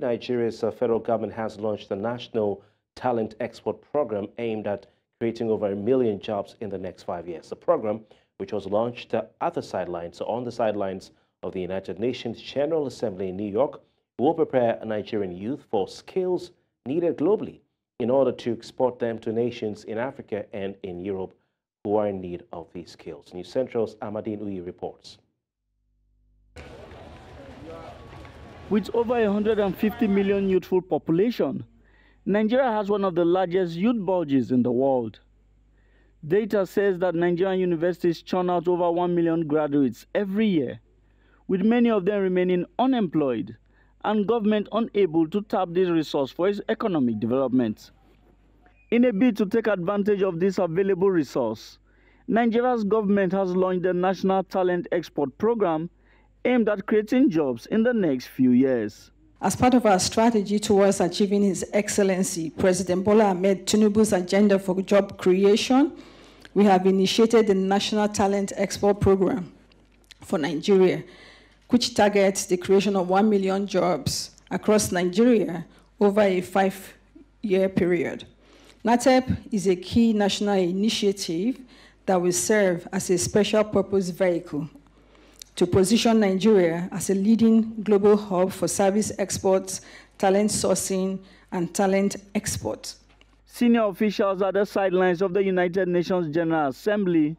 Nigeria's uh, federal government has launched the National Talent Export Program aimed at creating over a million jobs in the next five years. The program, which was launched uh, at the sidelines, so on the sidelines of the United Nations General Assembly in New York, will prepare Nigerian youth for skills needed globally in order to export them to nations in Africa and in Europe who are in need of these skills. News Central's Amadine Uyi reports. With over 150 million youthful population, Nigeria has one of the largest youth bulges in the world. Data says that Nigerian universities churn out over 1 million graduates every year, with many of them remaining unemployed and government unable to tap this resource for its economic development. In a bid to take advantage of this available resource, Nigeria's government has launched the National Talent Export Program aimed at creating jobs in the next few years. As part of our strategy towards achieving His Excellency President Bola Ahmed Tinubu's agenda for job creation, we have initiated the National Talent Export Program for Nigeria, which targets the creation of 1 million jobs across Nigeria over a five year period. NATEP is a key national initiative that will serve as a special purpose vehicle to position Nigeria as a leading global hub for service exports, talent sourcing, and talent export. Senior officials at the sidelines of the United Nations General Assembly,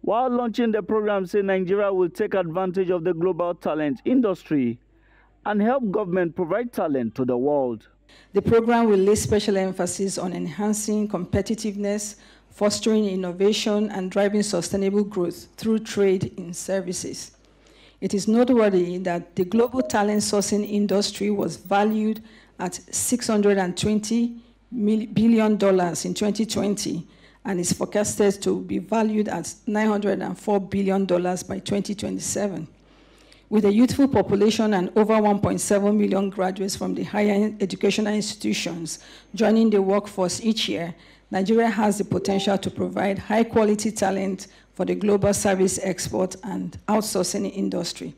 while launching the program, say Nigeria will take advantage of the global talent industry and help government provide talent to the world. The program will lay special emphasis on enhancing competitiveness, fostering innovation, and driving sustainable growth through trade in services. It is noteworthy that the global talent sourcing industry was valued at $620 billion in 2020 and is forecasted to be valued at $904 billion by 2027. With a youthful population and over 1.7 million graduates from the higher educational institutions joining the workforce each year, Nigeria has the potential to provide high quality talent for the global service export and outsourcing industry.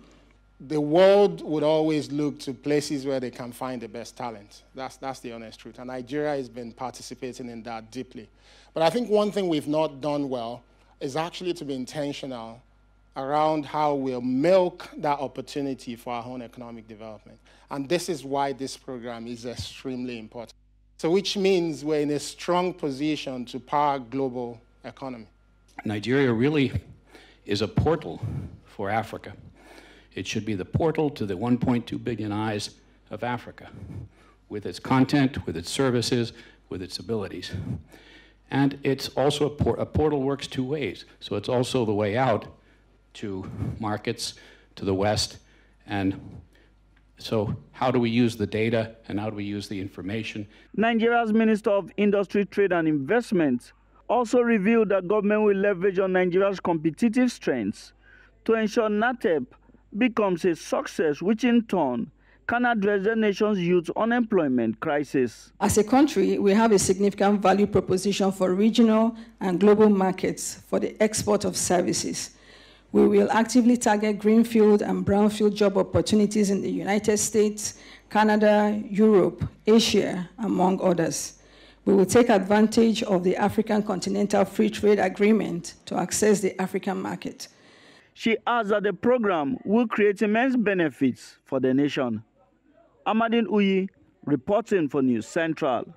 The world would always look to places where they can find the best talent. That's, that's the honest truth. And Nigeria has been participating in that deeply. But I think one thing we've not done well is actually to be intentional around how we'll milk that opportunity for our own economic development. And this is why this program is extremely important. So which means we're in a strong position to power global economy. Nigeria really is a portal for Africa. It should be the portal to the 1.2 billion eyes of Africa with its content, with its services, with its abilities. And it's also a, por a portal works two ways. So it's also the way out to markets, to the West, and so how do we use the data and how do we use the information? Nigeria's Minister of Industry, Trade and Investment also revealed that government will leverage on Nigeria's competitive strengths to ensure NATEP becomes a success, which in turn can address the nation's youth unemployment crisis. As a country, we have a significant value proposition for regional and global markets for the export of services. We will actively target greenfield and brownfield job opportunities in the United States, Canada, Europe, Asia, among others. We will take advantage of the African Continental Free Trade Agreement to access the African market. She adds that the program will create immense benefits for the nation. Amadine Uyi, reporting for News Central.